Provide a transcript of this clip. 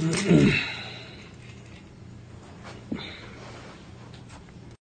Mm-hmm.